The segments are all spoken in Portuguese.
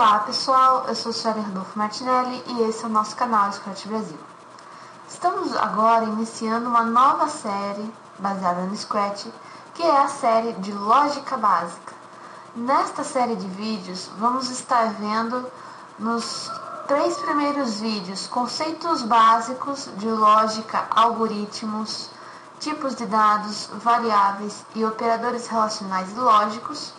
Olá pessoal, eu sou a senhora Rodolfo Martinelli e esse é o nosso canal Scratch Brasil. Estamos agora iniciando uma nova série baseada no Scratch, que é a série de Lógica Básica. Nesta série de vídeos, vamos estar vendo nos três primeiros vídeos conceitos básicos de lógica, algoritmos, tipos de dados, variáveis e operadores relacionais lógicos.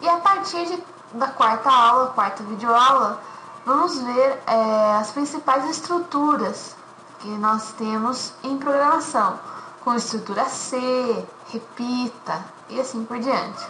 E a partir de da quarta aula, quarta videoaula, vamos ver é, as principais estruturas que nós temos em programação, com estrutura C, repita e assim por diante.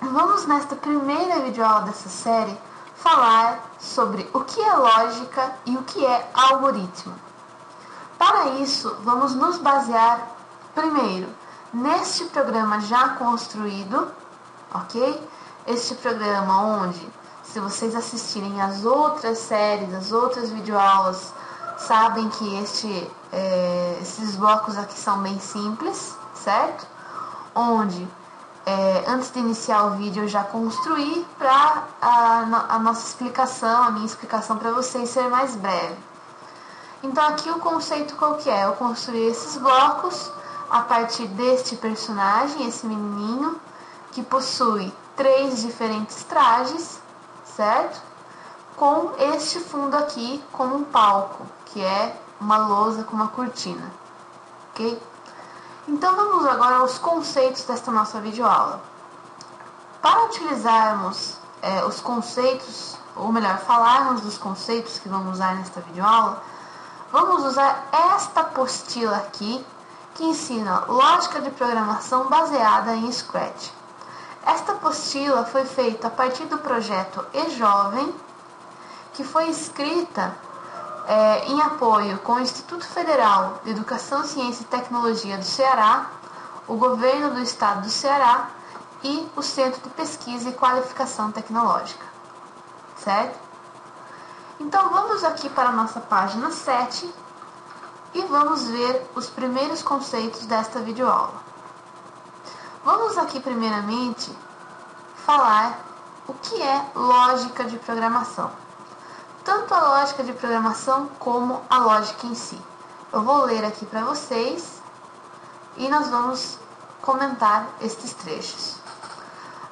Vamos nesta primeira videoaula dessa série falar sobre o que é lógica e o que é algoritmo. Para isso, vamos nos basear primeiro neste programa já construído, ok? Este programa onde, se vocês assistirem as outras séries, as outras videoaulas, sabem que este, é, esses blocos aqui são bem simples, certo? Onde, é, antes de iniciar o vídeo, eu já construí para a, a nossa explicação, a minha explicação para vocês ser mais breve. Então aqui o conceito qual que é? Eu construí esses blocos a partir deste personagem, esse menininho, que possui três diferentes trajes, certo? Com este fundo aqui como um palco, que é uma lousa com uma cortina, ok? Então vamos agora aos conceitos desta nossa videoaula. Para utilizarmos é, os conceitos, ou melhor, falarmos dos conceitos que vamos usar nesta videoaula, vamos usar esta apostila aqui, que ensina lógica de programação baseada em Scratch. Esta apostila foi feita a partir do projeto E-Jovem, que foi escrita é, em apoio com o Instituto Federal de Educação, Ciência e Tecnologia do Ceará, o Governo do Estado do Ceará e o Centro de Pesquisa e Qualificação Tecnológica. Certo? Então vamos aqui para a nossa página 7 e vamos ver os primeiros conceitos desta videoaula. Vamos aqui primeiramente falar o que é lógica de programação. Tanto a lógica de programação como a lógica em si. Eu vou ler aqui para vocês e nós vamos comentar estes trechos.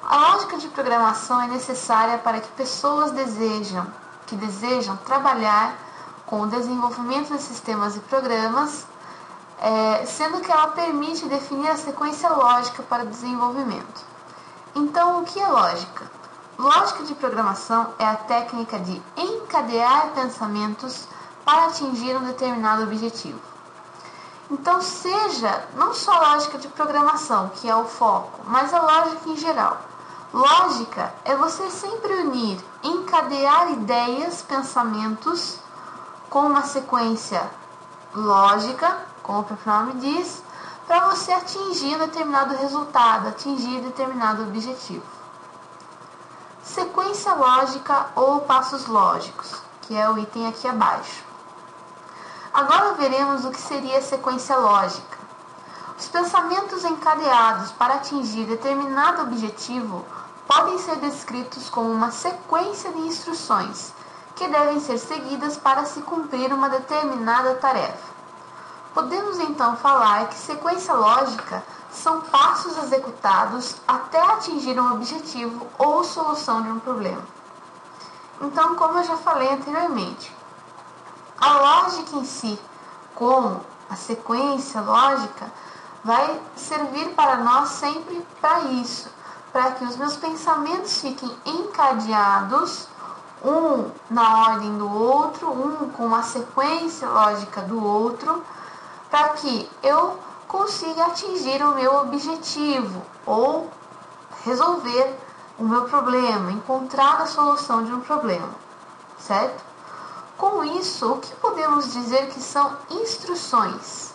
A lógica de programação é necessária para que pessoas desejam, que desejam trabalhar com o desenvolvimento de sistemas e programas é, sendo que ela permite definir a sequência lógica para desenvolvimento. Então, o que é lógica? Lógica de programação é a técnica de encadear pensamentos para atingir um determinado objetivo. Então, seja não só a lógica de programação, que é o foco, mas a lógica em geral. Lógica é você sempre unir, encadear ideias, pensamentos com uma sequência lógica como o próprio nome diz, para você atingir determinado resultado, atingir determinado objetivo. Sequência lógica ou passos lógicos, que é o item aqui abaixo. Agora veremos o que seria sequência lógica. Os pensamentos encadeados para atingir determinado objetivo podem ser descritos como uma sequência de instruções que devem ser seguidas para se cumprir uma determinada tarefa. Podemos então falar que sequência lógica são passos executados até atingir um objetivo ou solução de um problema. Então, como eu já falei anteriormente, a lógica em si, como a sequência lógica, vai servir para nós sempre para isso, para que os meus pensamentos fiquem encadeados, um na ordem do outro, um com uma sequência lógica do outro para que eu consiga atingir o meu objetivo ou resolver o meu problema, encontrar a solução de um problema, certo? Com isso, o que podemos dizer que são instruções?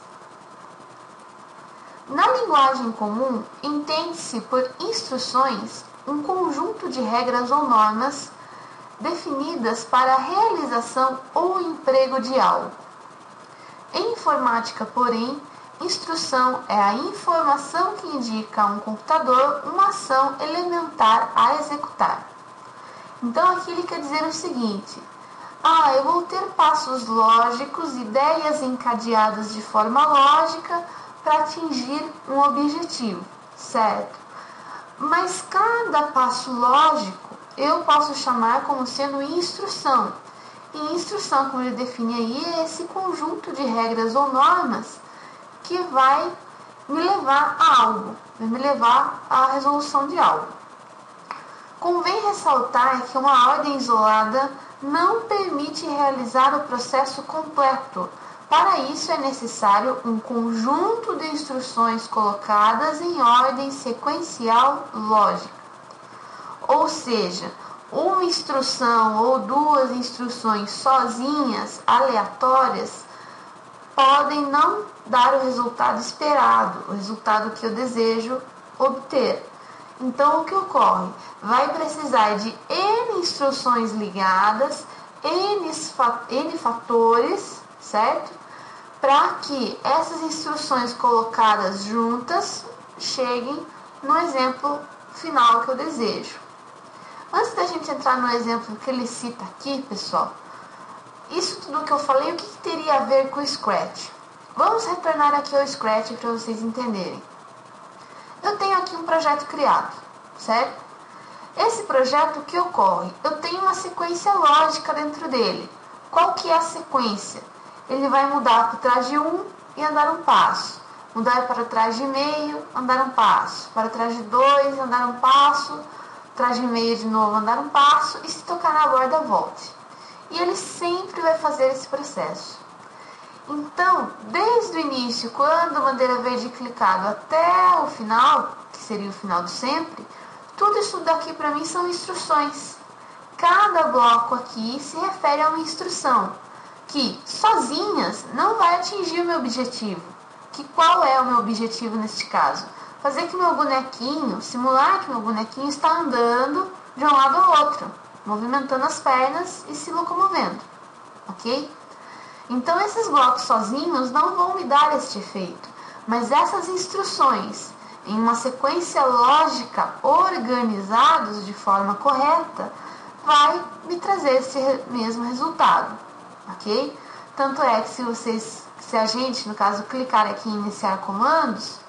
Na linguagem comum, entende-se por instruções um conjunto de regras ou normas definidas para a realização ou emprego de algo. Em informática, porém, instrução é a informação que indica a um computador uma ação elementar a executar. Então aqui ele quer dizer o seguinte: ah, eu vou ter passos lógicos, ideias encadeadas de forma lógica para atingir um objetivo, certo? Mas cada passo lógico eu posso chamar como sendo instrução. E instrução, como ele define aí, é esse conjunto de regras ou normas que vai me levar a algo, vai me levar à resolução de algo. Convém ressaltar que uma ordem isolada não permite realizar o processo completo. Para isso é necessário um conjunto de instruções colocadas em ordem sequencial lógica. Ou seja, uma instrução ou duas instruções sozinhas, aleatórias, podem não dar o resultado esperado, o resultado que eu desejo obter. Então, o que ocorre? Vai precisar de N instruções ligadas, N, fatores, certo? Para que essas instruções colocadas juntas cheguem no exemplo final que eu desejo. Antes da gente entrar no exemplo que ele cita aqui, pessoal, isso tudo que eu falei, o que, que teria a ver com o Scratch? Vamos retornar aqui ao Scratch para vocês entenderem. Eu tenho aqui um projeto criado, certo? Esse projeto, o que ocorre? Eu tenho uma sequência lógica dentro dele. Qual que é a sequência? Ele vai mudar para trás de um e andar um passo. Mudar para trás de meio, andar um passo. Para trás de dois, andar um passo. Trás de meio de novo, andar um passo. E se tocar na borda, volte. E ele sempre vai fazer esse processo. Então, desde o início, quando a bandeira verde clicado até o final, que seria o final do sempre, tudo isso daqui para mim são instruções. Cada bloco aqui se refere a uma instrução que sozinhas não vai atingir o meu objetivo. Que qual é o meu objetivo neste caso? Fazer que meu bonequinho, simular que meu bonequinho está andando de um lado ao outro, movimentando as pernas e se locomovendo, ok? Então, esses blocos sozinhos não vão me dar este efeito, mas essas instruções, em uma sequência lógica, organizados de forma correta, vai me trazer esse mesmo resultado, ok? Tanto é que se vocês, se a gente, no caso, clicar aqui em iniciar comandos,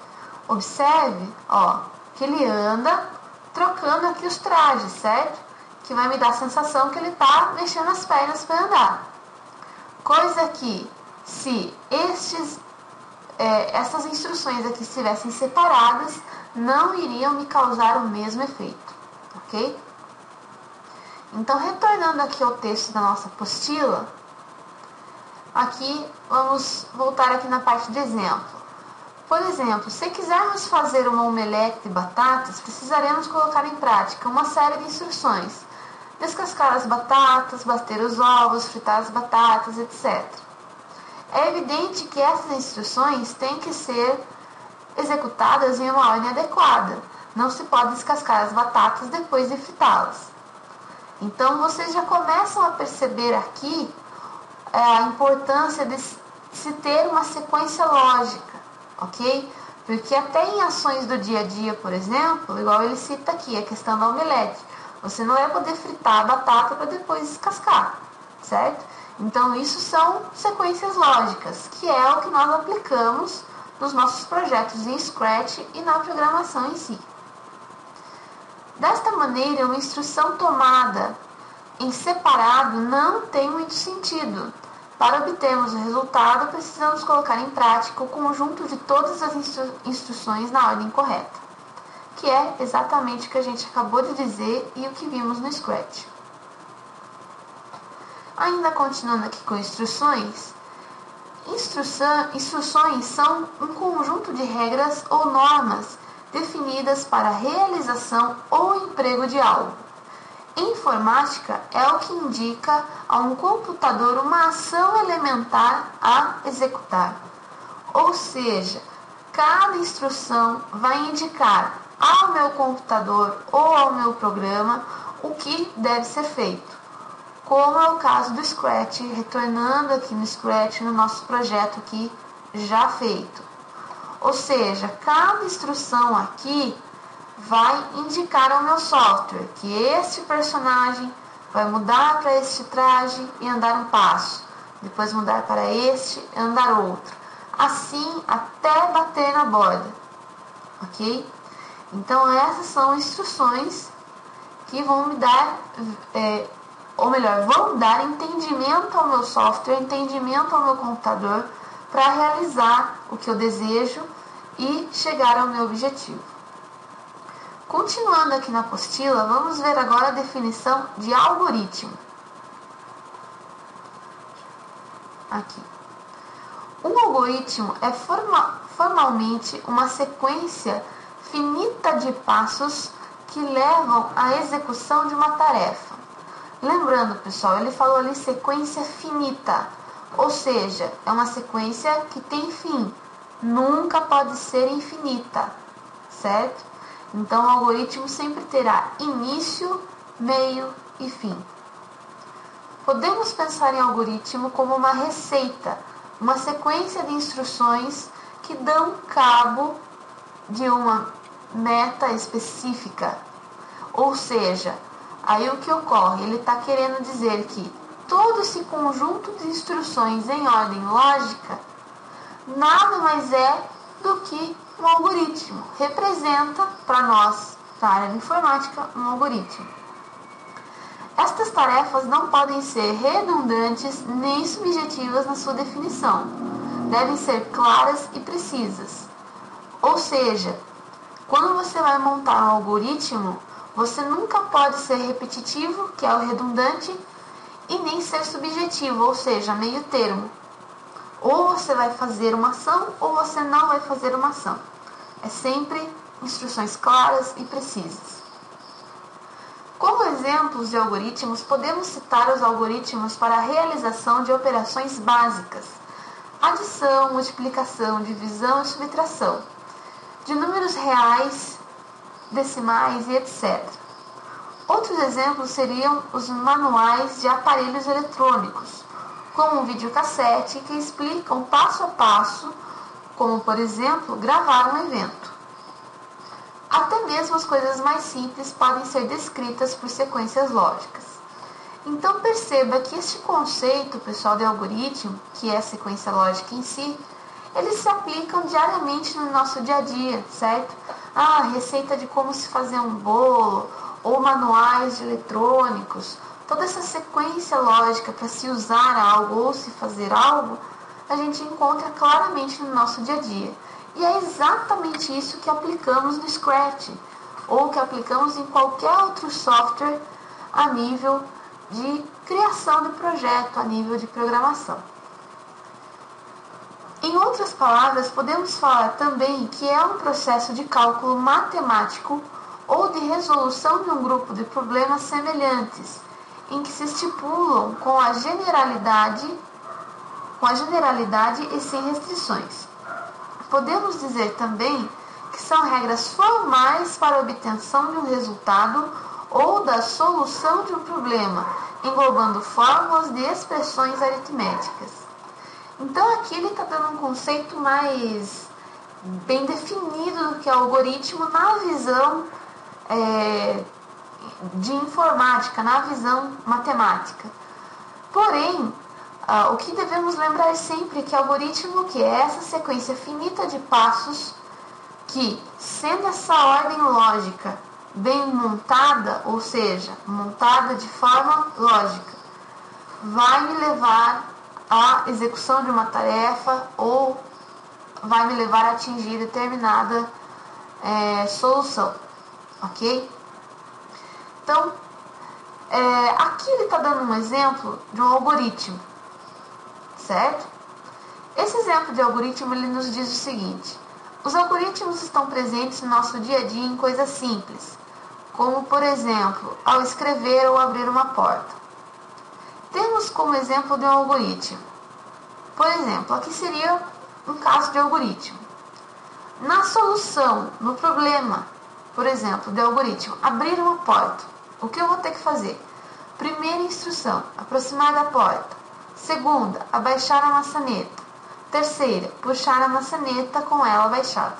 observe, ó, que ele anda trocando aqui os trajes, certo? Que vai me dar a sensação que ele está mexendo as pernas para andar. Coisa que, se estes, é, essas instruções aqui estivessem separadas, não iriam me causar o mesmo efeito, ok? Então, retornando aqui ao texto da nossa apostila, aqui vamos voltar aqui na parte de exemplo. Por exemplo, se quisermos fazer uma omelete de batatas, precisaremos colocar em prática uma série de instruções descascar as batatas, bater os ovos, fritar as batatas, etc. É evidente que essas instruções têm que ser executadas em uma ordem adequada. Não se pode descascar as batatas depois de fritá-las. Então vocês já começam a perceber aqui é, a importância de se ter uma sequência lógica, ok? Porque até em ações do dia a dia, por exemplo, igual ele cita aqui, a questão da omelete, você não vai poder fritar a batata para depois descascar, certo? Então, isso são sequências lógicas, que é o que nós aplicamos nos nossos projetos em Scratch e na programação em si. Desta maneira, uma instrução tomada em separado não tem muito sentido. Para obtermos o resultado, precisamos colocar em prática o conjunto de todas as instru instruções na ordem correta que é exatamente o que a gente acabou de dizer e o que vimos no Scratch. Ainda continuando aqui com instruções, instrução, instruções são um conjunto de regras ou normas definidas para a realização ou emprego de algo. Informática é o que indica a um computador uma ação elementar a executar. Ou seja, cada instrução vai indicar ao meu computador ou ao meu programa o que deve ser feito. Como é o caso do Scratch, retornando aqui no Scratch no nosso projeto aqui já feito. Ou seja, cada instrução aqui vai indicar ao meu software que este personagem vai mudar para este traje e andar um passo, depois mudar para este e andar outro, assim até bater na borda, ok? Então essas são instruções que vão me dar, é, ou melhor, vão dar entendimento ao meu software, entendimento ao meu computador para realizar o que eu desejo e chegar ao meu objetivo. Continuando aqui na apostila, vamos ver agora a definição de algoritmo. Aqui. Um algoritmo é forma, formalmente uma sequência finita de passos que levam à execução de uma tarefa. Lembrando, pessoal, ele falou ali sequência finita, ou seja, é uma sequência que tem fim, nunca pode ser infinita, certo? Então, o algoritmo sempre terá início, meio e fim. Podemos pensar em algoritmo como uma receita, uma sequência de instruções que dão cabo de uma meta específica. Ou seja, aí o que ocorre? Ele está querendo dizer que todo esse conjunto de instruções em ordem lógica nada mais é do que um algoritmo. Representa para nós, da área de informática, um algoritmo. Estas tarefas não podem ser redundantes nem subjetivas na sua definição. Devem ser claras e precisas. Ou seja, quando você vai montar um algoritmo, você nunca pode ser repetitivo, que é o redundante, e nem ser subjetivo, ou seja, meio termo. Ou você vai fazer uma ação ou você não vai fazer uma ação. É sempre instruções claras e precisas. Como exemplos de algoritmos, podemos citar os algoritmos para a realização de operações básicas: adição, multiplicação, divisão e subtração, de números reais, decimais e etc. Outros exemplos seriam os manuais de aparelhos eletrônicos, como um videocassete que explicam passo a passo como por exemplo gravar um evento. Até mesmo as coisas mais simples podem ser descritas por sequências lógicas. Então perceba que este conceito, pessoal, de algoritmo, que é a sequência lógica em si, eles se aplicam diariamente no nosso dia a dia, certo? Ah, receita de como se fazer um bolo, ou manuais eletrônicos, toda essa sequência lógica para se usar algo ou se fazer algo a gente encontra claramente no nosso dia a dia. E é exatamente isso que aplicamos no Scratch, ou que aplicamos em qualquer outro software a nível de criação de projeto, a nível de programação. Em outras palavras, podemos falar também que é um processo de cálculo matemático ou de resolução de um grupo de problemas semelhantes, em que se estipulam com a generalidade com a generalidade e sem restrições. Podemos dizer também que são regras formais para a obtenção de um resultado ou da solução de um problema, englobando fórmulas de expressões aritméticas. Então aqui ele está dando um conceito mais bem definido do que é algoritmo na visão é, de informática, na visão matemática. Porém, ah, o que devemos lembrar sempre é que algoritmo que é essa sequência finita de passos que, sendo essa ordem lógica bem montada, ou seja, montada de forma lógica, vai me levar à execução de uma tarefa ou vai me levar a atingir determinada é, solução, ok? Então, é, aqui ele está dando um exemplo de um algoritmo certo? Esse exemplo de algoritmo ele nos diz o seguinte: os algoritmos estão presentes no nosso dia a dia em coisas simples, como por exemplo, ao escrever ou abrir uma porta. Temos como exemplo de um algoritmo. Por exemplo, aqui seria um caso de algoritmo. Na solução, no problema, por exemplo, de algoritmo, abrir uma porta, o que eu vou ter que fazer? Primeira instrução, aproximar da porta. Segunda, abaixar a maçaneta. Terceira, puxar a maçaneta com ela abaixada.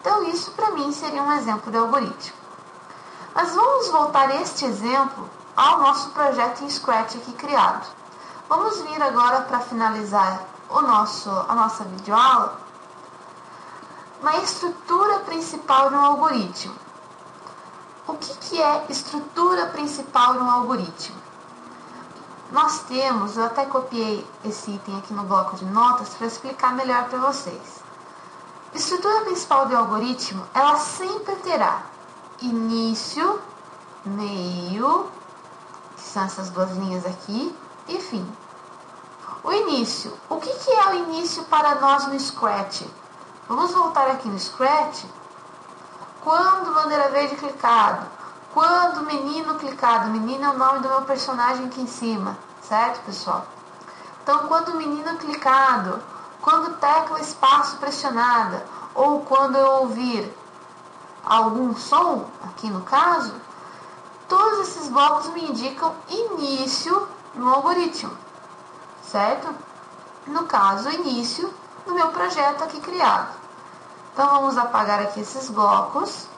Então, isso para mim seria um exemplo de algoritmo. Mas vamos voltar este exemplo ao nosso projeto em Scratch aqui criado. Vamos vir agora para finalizar o nosso, a nossa videoaula na estrutura principal de um algoritmo. O que, que é estrutura principal de um algoritmo? Nós temos, eu até copiei esse item aqui no bloco de notas para explicar melhor para vocês. Estrutura principal do algoritmo, ela sempre terá início, meio, que são essas duas linhas aqui, e fim. O início. O que, que é o início para nós no Scratch? Vamos voltar aqui no Scratch. Quando bandeira verde clicado, quando menino clicado, menino é o nome do meu personagem aqui em cima, certo, pessoal? Então, quando menino clicado, quando tecla espaço pressionada, ou quando eu ouvir algum som, aqui no caso, todos esses blocos me indicam início no algoritmo, certo? No caso, início do meu projeto aqui criado. Então, vamos apagar aqui esses blocos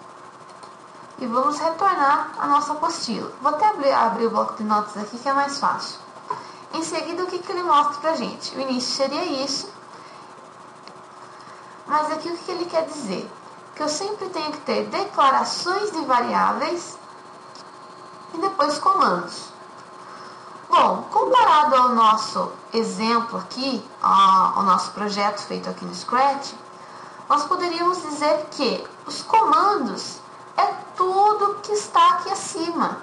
e vamos retornar a nossa apostila. Vou até abrir, abrir o bloco de notas aqui que é mais fácil. Em seguida, o que, que ele mostra pra gente? O início seria isso. Mas aqui o que ele quer dizer? Que eu sempre tenho que ter declarações de variáveis e depois comandos. Bom, comparado ao nosso exemplo aqui, ao nosso projeto feito aqui no Scratch, nós poderíamos dizer que os comandos é tudo que está aqui acima.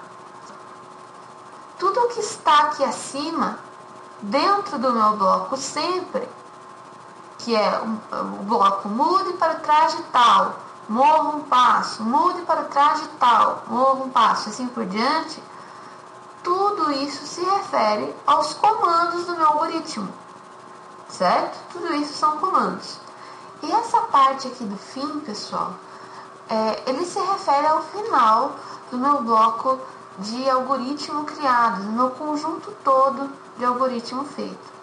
Tudo que está aqui acima, dentro do meu bloco sempre, que é o bloco mude para trás de tal, mova um passo, mude para trás de tal, mova um passo, assim por diante, tudo isso se refere aos comandos do meu algoritmo, certo? Tudo isso são comandos. E essa parte aqui do fim, pessoal, é, ele se refere ao final do meu bloco de algoritmo criado, do meu conjunto todo de algoritmo feito.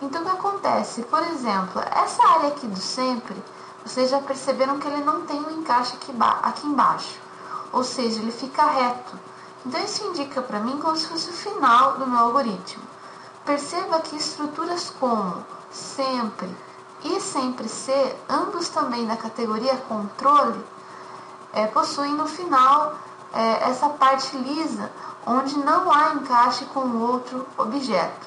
Então, o que acontece? Por exemplo, essa área aqui do sempre, vocês já perceberam que ele não tem um encaixe aqui, aqui embaixo, ou seja, ele fica reto. Então, isso indica para mim como se fosse o final do meu algoritmo. Perceba que estruturas como sempre e sempre ser, ambos também da categoria controle, é, no final é, essa parte lisa, onde não há encaixe com outro objeto.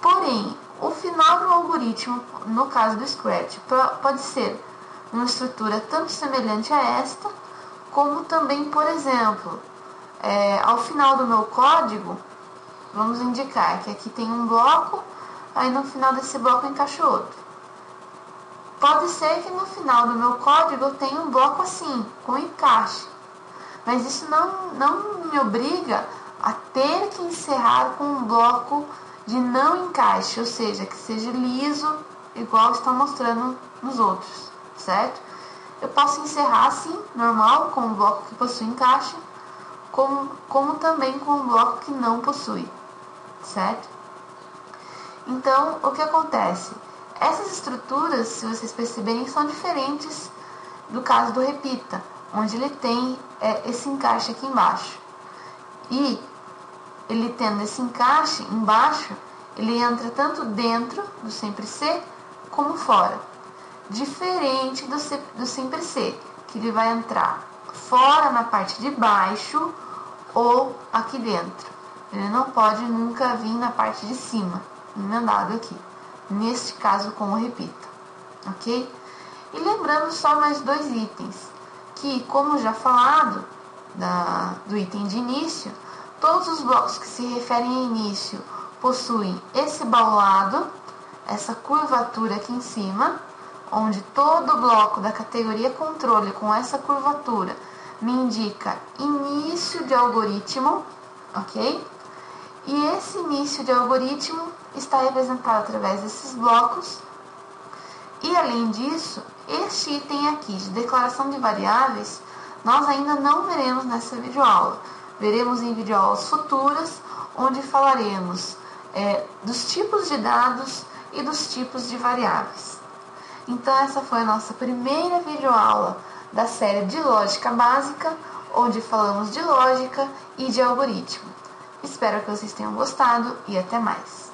Porém, o final do algoritmo, no caso do Scratch, pode ser uma estrutura tanto semelhante a esta, como também, por exemplo, é, ao final do meu código, vamos indicar que aqui tem um bloco, aí no final desse bloco encaixa outro. Pode ser que no final do meu código eu tenha um bloco assim, com encaixe. Mas isso não, não me obriga a ter que encerrar com um bloco de não encaixe, ou seja, que seja liso, igual está mostrando nos outros, certo? Eu posso encerrar assim, normal, com um bloco que possui encaixe, como, como também com um bloco que não possui, certo? Então, o que acontece? Essas estruturas, se vocês perceberem, são diferentes do caso do repita, onde ele tem é, esse encaixe aqui embaixo. E ele tendo esse encaixe embaixo, ele entra tanto dentro do sempre ser como fora. Diferente do, do sempre ser, que ele vai entrar fora na parte de baixo ou aqui dentro. Ele não pode nunca vir na parte de cima, emendado aqui neste caso com o repita, ok? E lembrando só mais dois itens, que como já falado da, do item de início, todos os blocos que se referem a início possuem esse baulado, essa curvatura aqui em cima, onde todo bloco da categoria controle com essa curvatura me indica início de algoritmo, ok? E esse início de algoritmo está representado através desses blocos. E além disso, este item aqui de declaração de variáveis, nós ainda não veremos nessa videoaula. Veremos em videoaulas futuras, onde falaremos é, dos tipos de dados e dos tipos de variáveis. Então essa foi a nossa primeira videoaula da série de lógica básica, onde falamos de lógica e de algoritmo. Espero que vocês tenham gostado e até mais!